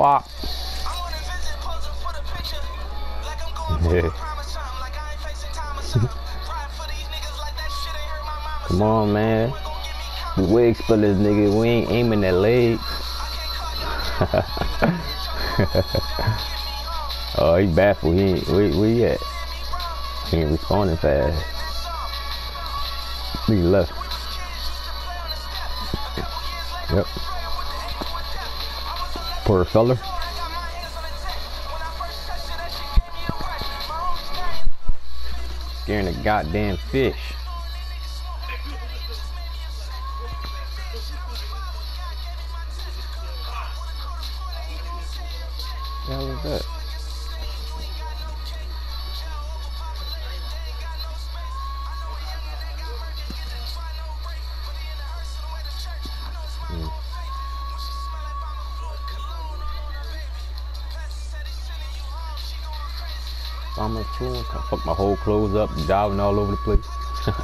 Wop. Yeah. Come on, man. The wig spillers, nigga. We ain't aiming at legs. oh, he baffled. He ain't, where, where he at? He ain't responding fast. He left. Yep. Poor fella. Scaring a goddamn fish. I'm chewing, I fuck my whole clothes up, diving all over the place. so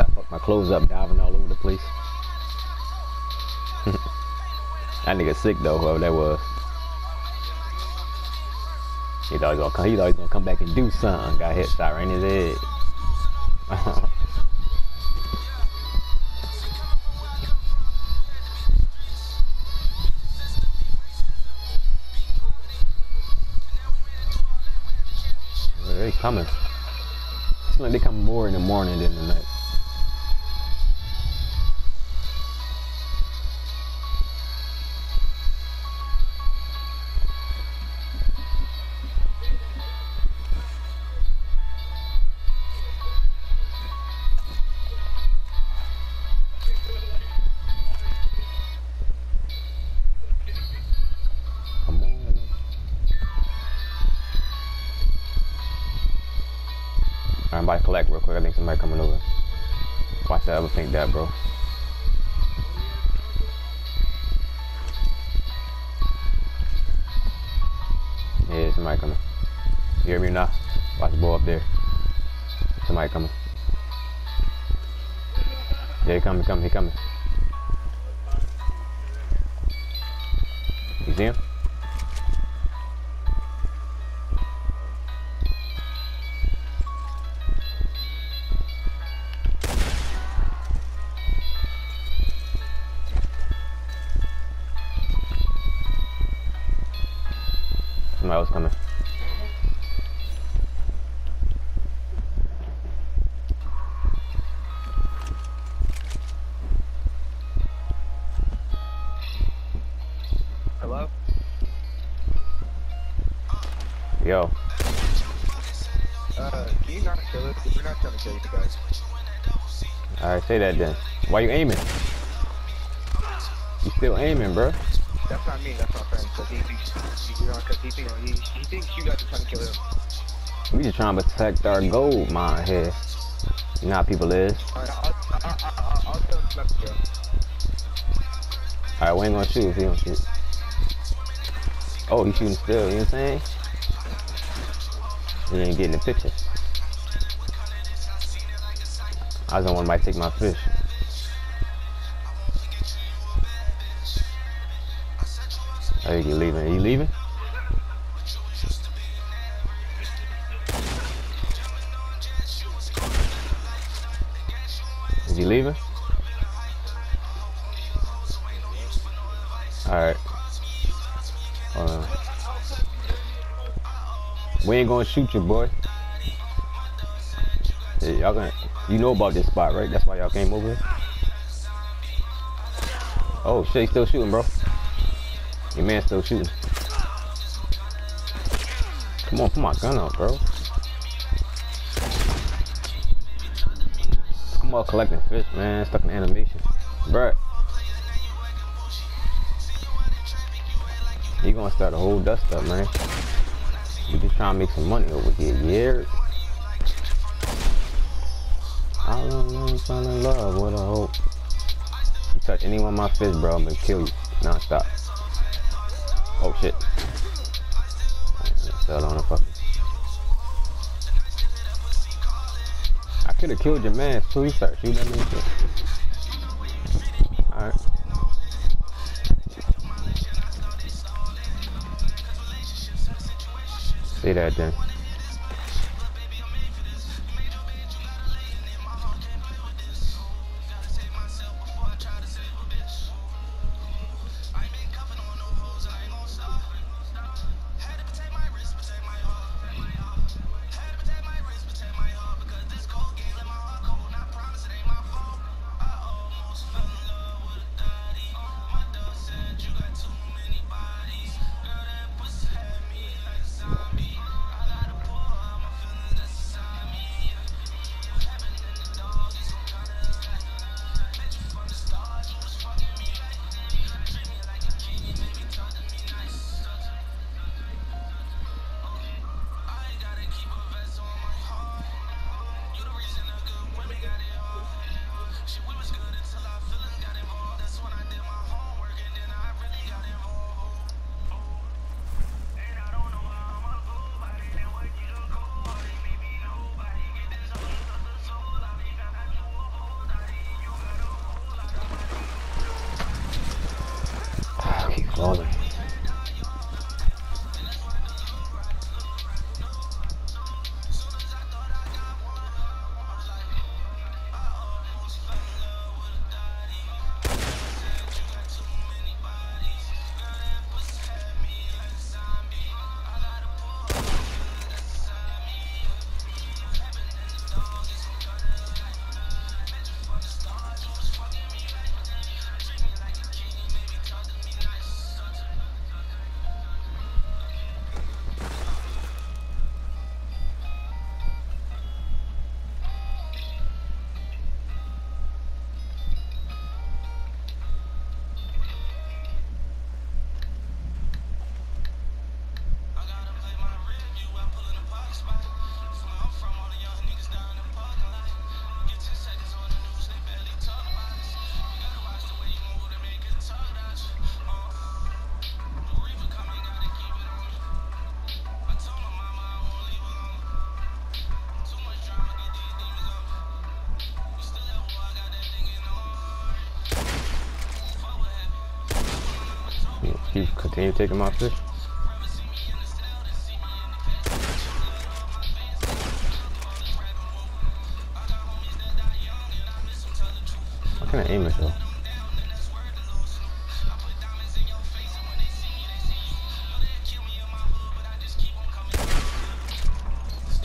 I fuck my clothes up, diving all over the place. that nigga sick though, whoever that was. He thought he gonna come, he thought he gonna come back and do something. Got hit shot right in his head. Seems like they come more in the morning than the night. Collect real quick. I think somebody coming over. Watch that. I think that, bro. Yeah, somebody coming. You hear me now? Watch the ball up there. Somebody coming. Yeah, he coming, coming, he coming. Yo, Uh, you not kill us? We're not trying to kill you guys. alright, say that then. Why you aiming? You still aiming, bro? That's not me, that's my friend. Cause he, he, you know, cause he, think, he, he thinks you guys are trying to kill him. We just trying to protect our gold mine here. You know how people is. Alright, I'll, I'll, I'll, I'll, I'll tell him not. Alright, we ain't gonna shoot if he don't shoot. Oh, he's shooting still, you know what I'm saying? He ain't getting the picture. I don't want to take my fish. Oh, hey, you leaving? Are you leaving? Is he leaving? Alright. Hold on. We ain't gonna shoot you, boy. Y'all gonna, you know about this spot, right? That's why y'all came over here. Oh shit, still shooting, bro. Your man still shooting. Come on, put my gun up, bro. I'm all collecting fish, man. Stuck in animation. Bruh. He gonna start a whole dust up, man. We just trying to make some money over here, yeah. I don't know, I'm falling in love with a hope. You touch any one of my fish, bro, I'm gonna kill you non-stop. Oh shit. Fell on a fucking. I could have killed your man too. He started shooting Say that then. You, continue taking my fish? I can't aim it though.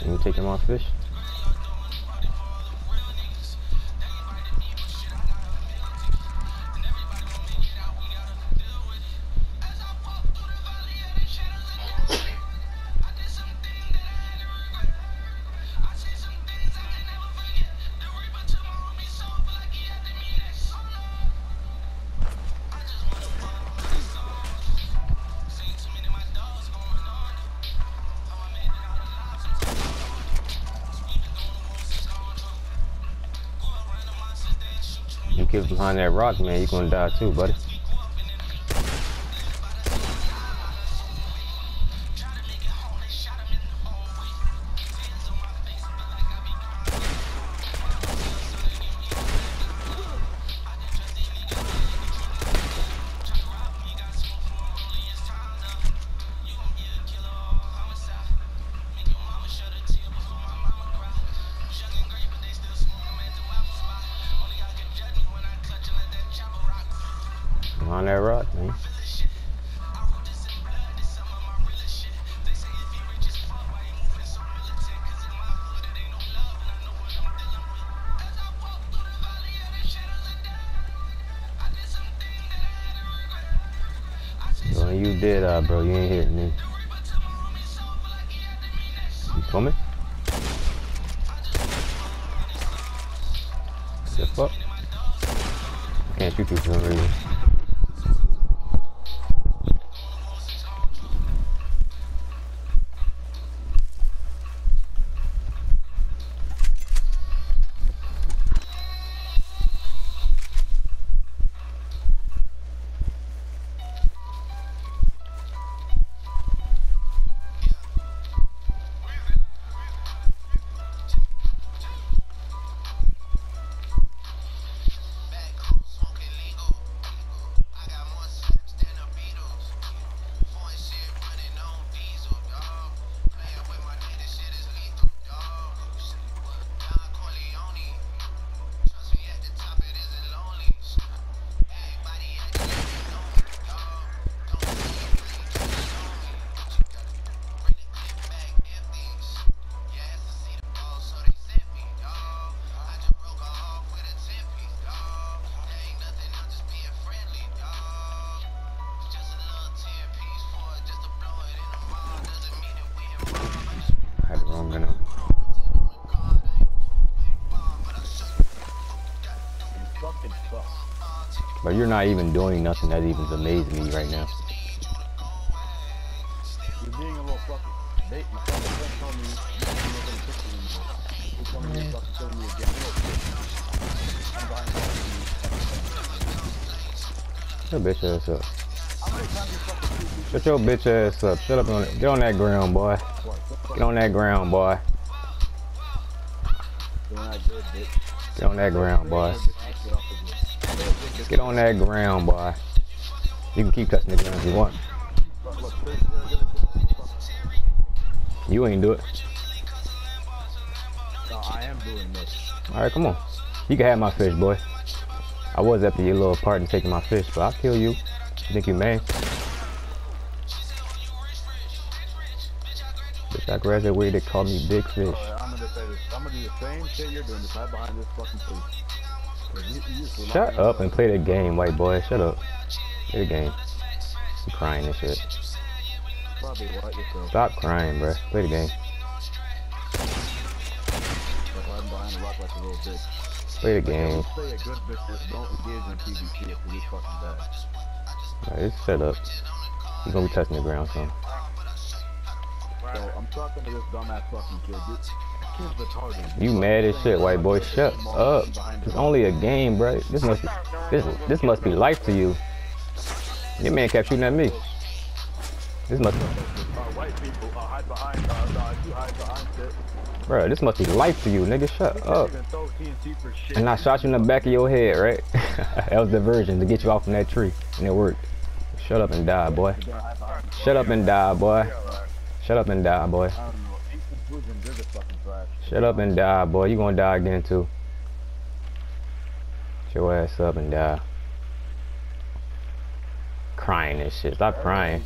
You taking my fish? Behind that rock, man, you're gonna die too, buddy. Did, uh, bro. You ain't hitting me. You coming? Fuck? I can't shoot you for some reason. But you're not even doing nothing that even amazing me right now. You're being a little fucking bait. My fucking friend told me you're not gonna fix it anymore. He's telling me fucking killing me again. I'm behind the Your bitch ass up. How many times you fucking shoot me? Shut your bitch ass up. Shut up on it. Get on that ground, boy. Get on that ground, boy. Doing that good, bitch. Get on that ground, boy. Get on that ground, boy. You can keep touching the ground if you want. Look, look, bitch, you're good. You ain't do it. No, I am doing this. Alright, come on. You can have my fish, boy. I was after your little part and taking my fish, but I'll kill you. You think you may? Bitch, I graduated, they called me Big Fish. Oh, Alright, I'm gonna say this. I'm gonna do the same shit you're doing. Just hide behind this fucking tree. Shut up and play the game, white boy. Shut up. Play the game. You crying and shit. Probably what yourself. Stop crying, bruh. Play the game. Like hiding behind a rock like a little bitch. Play the game. A. Just don't engage in PvP if you fucking. Alright, just shut up. You gonna be touching the ground soon. So I'm talking to this dumbass fucking kid. This kid's retarded. You mad as shit, white boy. Shut up. It's only a game, bro. This must be this this must be life to you. Your man kept shooting at me. This must bruh, this must be life to you, nigga. Shut up. And I shot you in the back of your head, right? that was diversion to get you off from that tree. And it worked. Shut up and die, boy. Shut up and die, boy. Shut up and die, boy. I don't know. Eat some food and good as fucking trash. Shut up and die, boy. You gonna die again too. Shut your ass up and die. Crying and shit. Stop crying.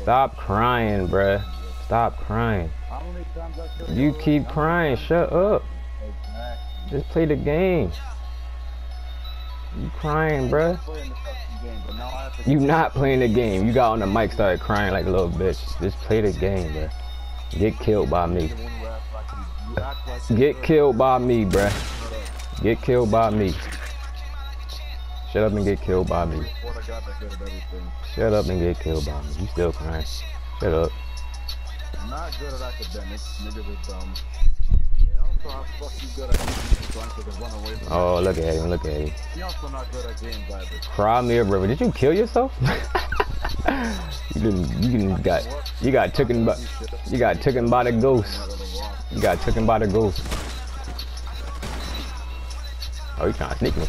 Stop crying, bruh. Stop crying. How many times I killed You keep crying. Shut up. Just play the game. You crying, bruh. You not playing the game. You got on the mic, started crying like a little bitch. Just play the game, bruh. Get killed by me. Get killed by me, bruh. Get killed by me. Shut up and get killed by me. Shut up and get killed by me. You still crying. Shut up. Not good at academics. Dumb. Oh, look at him. Look at him. He also not good at games either. Cry me a river. Did you kill yourself? you didn't. You didn't got. You got taken by. You got taken by the ghost. You got taken by the ghost. Oh, you trying to sneak me?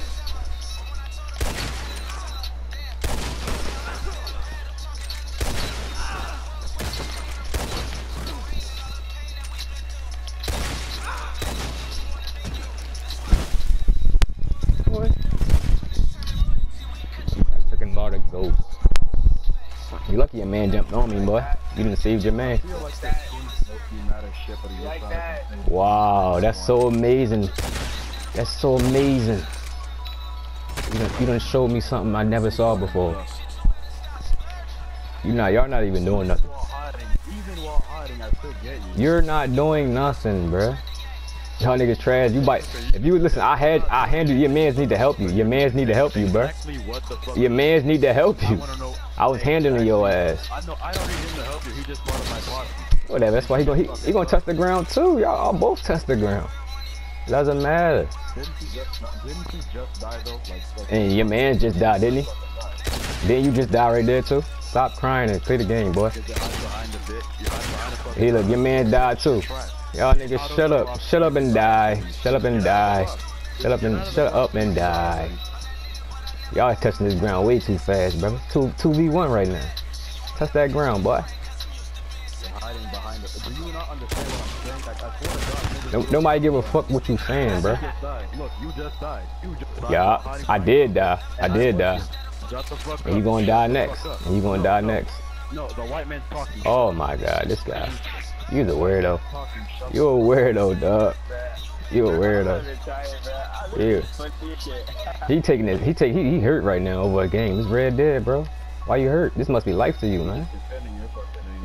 Looks that. like Wow, that's so amazing. That's so amazing. You done, you done showed me something I never saw before. You not, y'all not even doing nothing. While hiding, even while hiding, I still get you. You're not doing nothing, bruh. Y'all niggas trash. You bite. If you listen, I had, I handled. Your mans need to help you. Your mans need to help you, fuck. Your mans need to help you. I was handling your ass. I know. I don't need him to help you. He just part my party. Whatever. That's why he gonna, he, he gonna touch the ground too. Y'all all both touch the ground. Doesn't matter. He he And your man just died, didn't he? Didn't you just die right there too? Stop crying and play the game, boy. Hey, look, your man died too. Y'all niggas, shut up, shut up and die, shut up and die, shut up and shut up and die. Y'all touching this ground way too fast, brother. Two two v one right now. Touch that ground, boy. You're hiding behind the. Do you not understand what I'm saying? Like, I swear to God, niggas No, nobody give a fuck what you saying, bro. You just died. Look, you just died. You just died. Yeah, I did die. I did die. Shut the fuck up. And you gonna die next. And you gonna die next. No, the white man's talking. Oh my god, this guy. You the weirdo. You a weirdo, dog. You a weirdo. Yeah. He taking it. He take. He, he hurt right now over a game. This Red Dead, bro. Why you hurt? This must be life to you, man.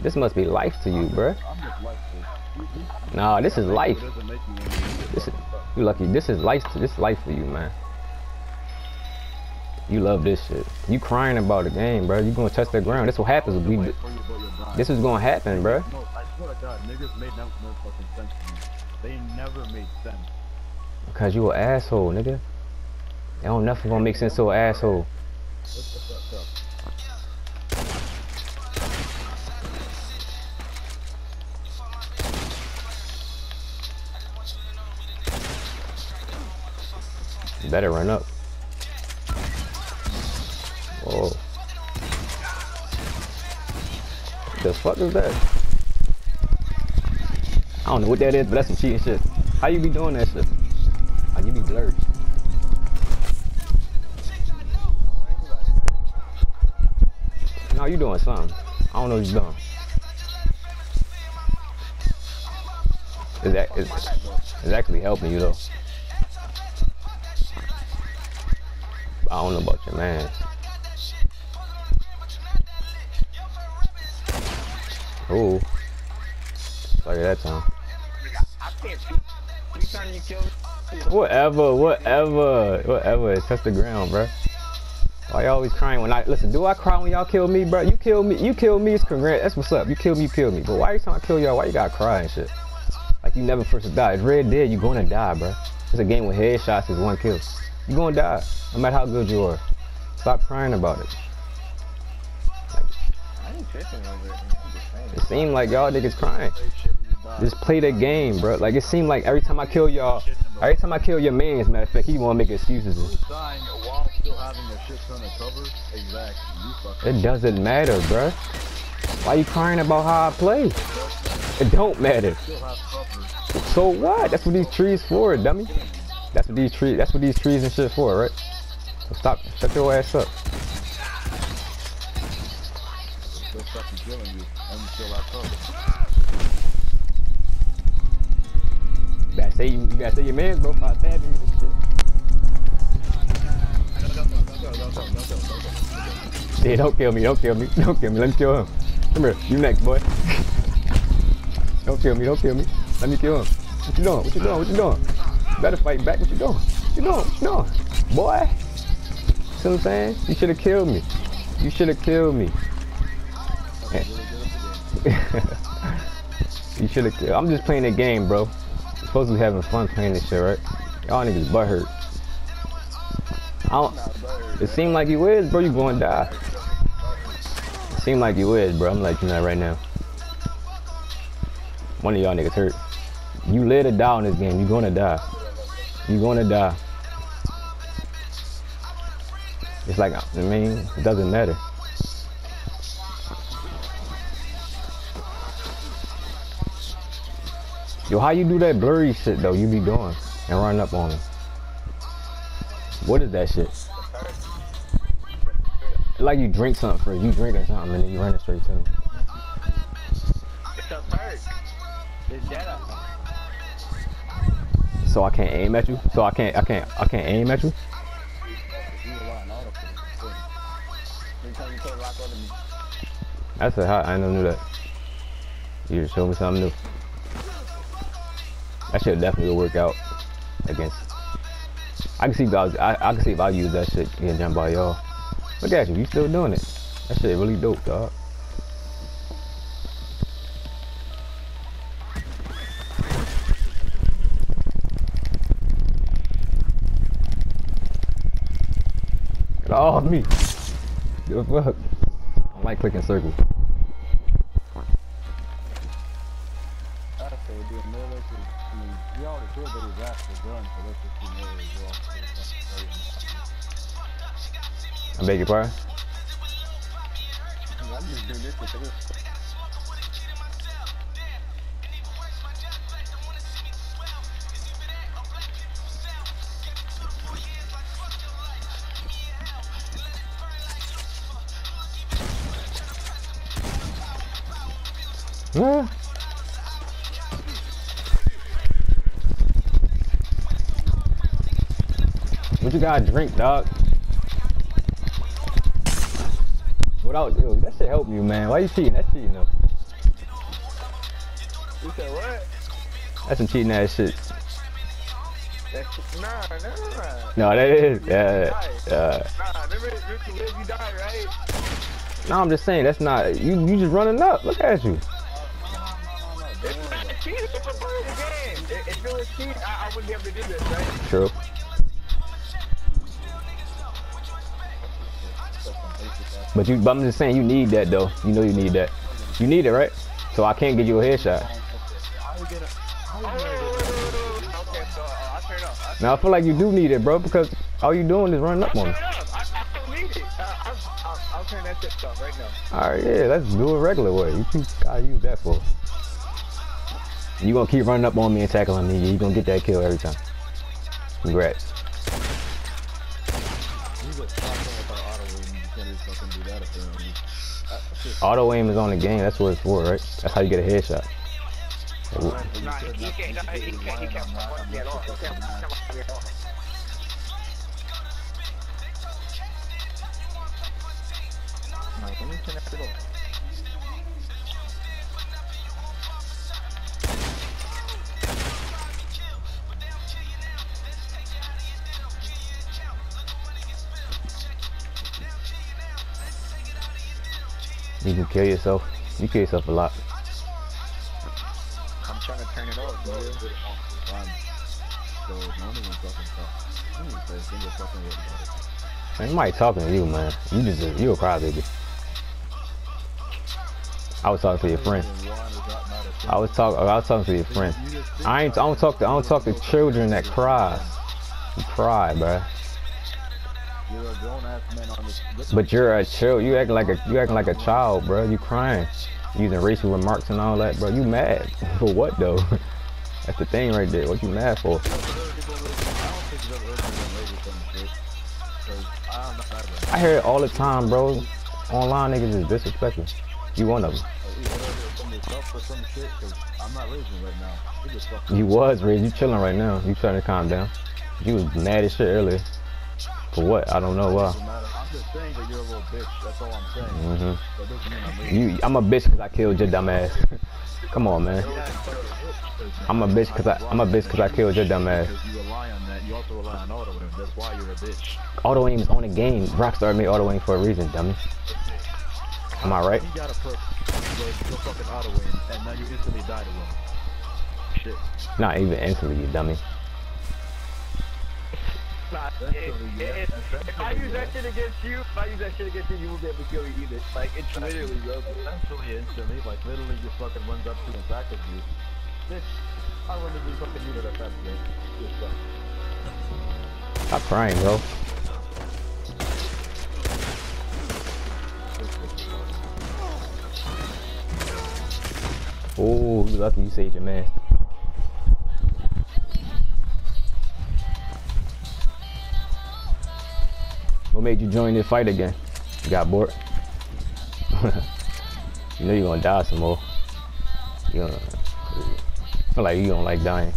This must be life to you, bro. This. Nah, this is life. This is, you lucky. This is life. This is life for you, man. You love this shit. You crying about the game, bro. You gonna touch the ground. This what happens. We, this is gonna happen, bro. Swear to God, niggas made no, no fucking sense to me. They never made sense. Cause you an asshole, nigga. That don't nothing gonna make sense to an asshole. Better run up. Whoa. The fuck is that? I don't know what that is, but that's some cheating shit. How you be doing that shit? How you be blurred? No, you doing something. I don't know what you're doing. Is that is, it's actually helping you though. I don't know about your man. Oh, Sorry that time. I can't see. Every time you kill Whatever, whatever, whatever. Touch the ground, bro. Why you always crying when I listen? Do I cry when y'all kill me, bro? You kill me, you kill me. It's congrats. That's what's up. You kill me, you kill me. But why you trying to kill y'all? Why you gotta cry and shit? Like you never first die. It's Red Dead. You gonna die, bro. It's a game with headshots is one kill. You gonna die, no matter how good you are. Stop crying about it. I ain't tripping over it. I'm just saying. It seemed like y'all niggas crying. Just play the game, bro. Like it seemed like every time I kill y'all, every time I kill your man, as a matter of fact, he wanna make excuses. It doesn't matter, bro. Why you crying about how I play? It don't matter. So what? That's what these trees for, dummy. That's what these trees. That's what these trees and shit for, right? So stop. Shut your ass up. Killing you. Cover. You gotta say you, gotta say your man's bro. About that and shit. Yeah, don't kill me. Don't kill me. Don't kill me. Let me kill him. Come here. You next, boy. don't kill me. Don't kill me. Let me kill him. What you doing? What you doing? What you doing? You better fight back. What you doing? What you doing? What you doing? Boy. See what I'm saying? You should have killed me. You should have killed me. You should have killed. I'm just playing the game, bro. Supposed to be having fun playing this shit, right? Y'all niggas butthurt. I don't, it seemed like you is, bro. You going to die. It seemed like you is, bro. I'm letting you know right now. One of y'all niggas hurt. You live or die in this game. You gonna die. You gonna die. It's like, I mean, it doesn't matter. Yo, how you do that blurry shit though? You be doing and run up on him. What is that shit? Like you drink something first. You drinking something and then you running straight to him. It's a perk. It's Jedi. So I can't aim at you. So I can't. I can't. I can't aim at you. You rely on auto for this. Every time you put a lock on me. That's a hot. I never knew that. You just showed me something new. That shit definitely will work out against. I can see if I, was, I, I can see if I use that shit getting jumped by y'all. Look at you, you still doing it. That shit really dope, dog. Get off me. Give a fuck. I like clicking circles. We already could, but it's after gun, so let's just do as well. So it's not very I beg your pardon? I'm just doing this with this. Yeah. Gotta drink, dog? Without yo, that shit help you, man. Why you cheating? That's cheating though. You said what? That's some cheating ass shit. That's nah, nah. No, that is. Yeah. Uh, Nah, remember, you live, you die, right? no, I'm just saying that's not you. You just running up. Look at you. A. If it was cheat, I, I wouldn't be able to do this, right? True. But you. But I'm just saying you need that though. You know you need that. You need it, right? So I can't give you a headshot. Now I feel like you do need it, bro, because all you doing is running up on me. I, I don't need it. Uh, I'll, I'll, I'll turn that off right now. All right, yeah, let's do it regular way. You keep, I use that for. You gonna keep running up on me and tackling me. You gonna get that kill every time. Congrats. Auto aim is on the game. That's what it's for, right? That's how you get a headshot. Nah, kill yourself. You kill yourself a lot. I'm trying to turn it off, bro. Fine. So, don't even fucking talk. Don't even say a single fucking word about it. Man, somebody talking to you, man. You just a, you a crybaby. I was talking to your friend. I was talking. I was talking to your friend. I ain't. I don't talk to. I don't talk to children that cry. You cry, bruh. But you're a chill. You acting like a. You acting like a child, bro. You crying, using racial remarks and all that, bro. You mad for what though? That's the thing right there. What you mad for? I hear it all the time, bro. Online niggas is disrespectful. You one of them. You was, Riz. You chilling right now. You trying to calm down. You was mad as shit earlier. For what? I don't know why. Doesn't matter. I'm just saying that you're a little bitch. That's all I'm saying. hmm That doesn't mean I'm raising. You, I'm a bitch because I killed your dumb ass. Come on, man. I'm a bitch 'cause I- I'm a bitch 'cause I killed your dumb ass. Because you rely on that. You also rely on auto aim. That's why you're a bitch. Auto aim is on the game. Rockstar made auto aim for a reason, dummy. Am I right? He got a perk with fucking auto aim, and now you instantly die to him. Shit. Not even instantly, you dummy. Nah, That's if, totally- yeah, if, that's if I totally use that shit against you, if I use that shit against you, you won't be able to kill me either. Like, it's literally, bro. Essentially, instantly, like literally just fucking runs up to and of you. Bitch, I run into fucking unit at that point. Just fuck. Stop crying, bro. Oh, you lucky you saved your man. What made you join this fight again? You got bored? you know you're gonna die some more. You gonna, I feel like you don't like dying.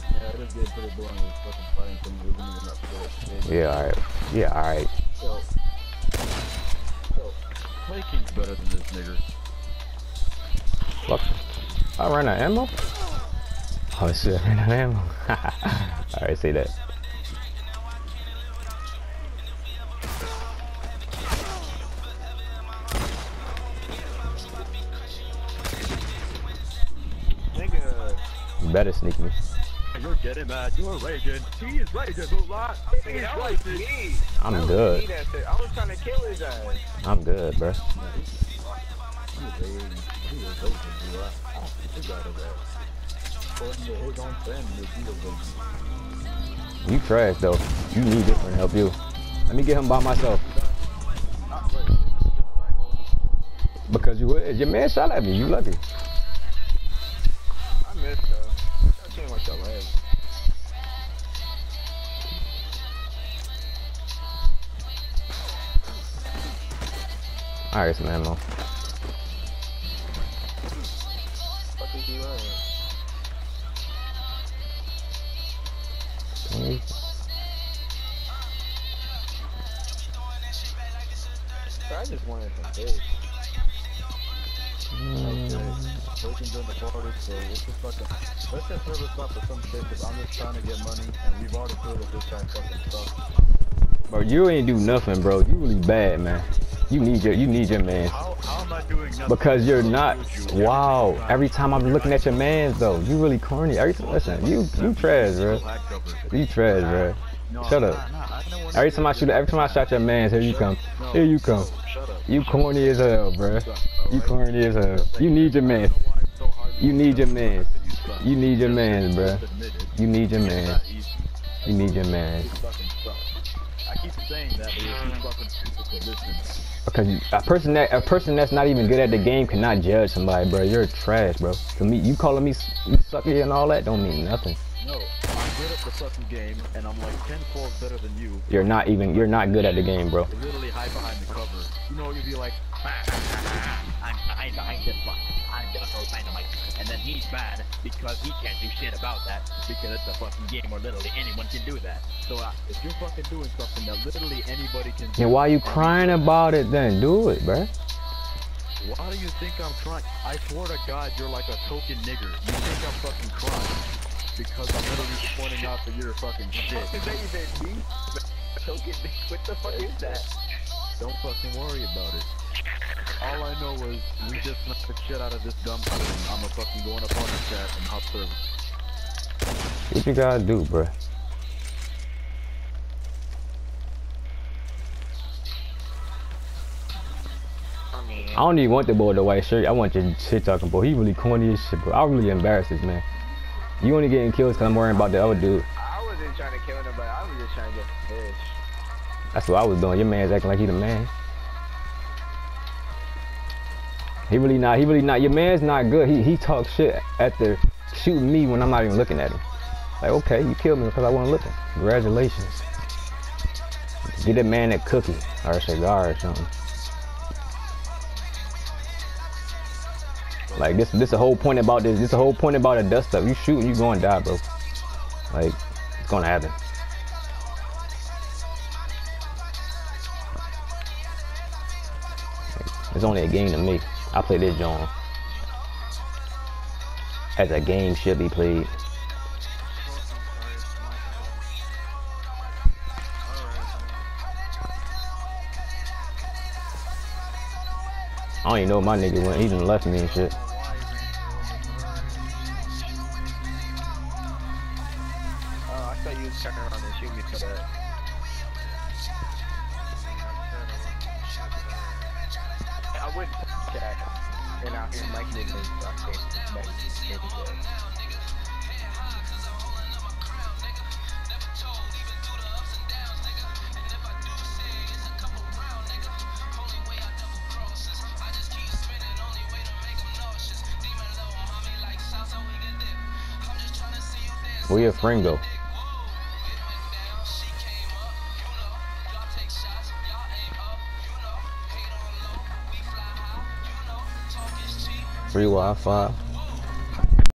Yeah, it is getting pretty boring with fucking fighting some moving and up for. Yeah, alright. Yeah, alright. So, so, Clay King's better than this. Fuck. I ran out of ammo? Oh shit, I ran out of ammo. Alright, say that. You better sneak me. You're getting mad. You're raging. He is raging. Who lot? He Nigga, is that was raging. me. I'm That was good. me that said- I was trying to kill his ass. I'm good, bruh. You trash though. You need different to help you. Let me get him by myself. Because you would. Your man shot at me. You lucky. I missed though. That seemed like your leg. Alright, some ammo. Just wanted some fish. Mm, breaking during the party, so it's just fucking. Let's just serve us up for some shit, cause I'm just trying to get money, and we've already proved that this guy fucking sucks. Bro, you ain't do nothing, bro. You really bad, man. You need your you need your man. How, how am I doing nothing? Because you're not You- wow. Every time I'm looking at your mans though, you really corny. Every time listen, you you trash, bro. You trash, bro. Shut up. not- nah, I know when Every time I shoot every time I shot your mans, here you come. Here you come. You corny as hell, bro. You corny as hell. You need your man. You need your man. you need your man, it. You need your man. You need your man. Because a person that a person that's not even good at the game cannot judge somebody, bro. You're trash, bro. To me, you calling me you sucky and all that don't mean nothing. No, good at the fucking game, and I'm like tenfold better than you. You're not even you're not good at the game, bro. Literally hide behind the cover. You know, you'd be like, I'm behind behind this. I'm gonna throw dynamite. And then he's bad because he can't do shit about that because it's a fucking game where literally anyone can do that. So uh, if you're fucking doing something that literally anybody can do, And why are you crying about it then? Do it, bro. Why do you think I'm crying? I swear to God, you're like a token nigger. You think I'm fucking crying because I'm literally pointing out that you're fucking shit. What does that even mean? Token, what the fuck is that? Don't fucking worry about it. All I know is we just knocked the shit out of this dumb person. I'm a fucking going up on the chat and hot service. What you gotta do, bro? I I don't even want the boy with the white shirt. I want your shit talking boy. He really corny as shit, bro. I really embarrassed this man. You only getting kills because I'm worrying about the other dude. I wasn't trying to kill nobody. I was just trying to get the fish. That's what I was doing. Your man's acting like he the man. He really not. He really not. Your man's not good. He he talks shit after shooting me when I'm not even looking at him. Like okay, you killed me because I wasn't looking. Congratulations. Get that man a cookie or a cigar or something. Like this, this the whole point about this. This the whole point about a dust up. You shoot, you going to die, bro. Like it's gonna happen. It's only a game to me. I play this John. As a game should be played. I don't even know my nigga went. He done left me and shit. Where your friend go? Free Wi-Fi.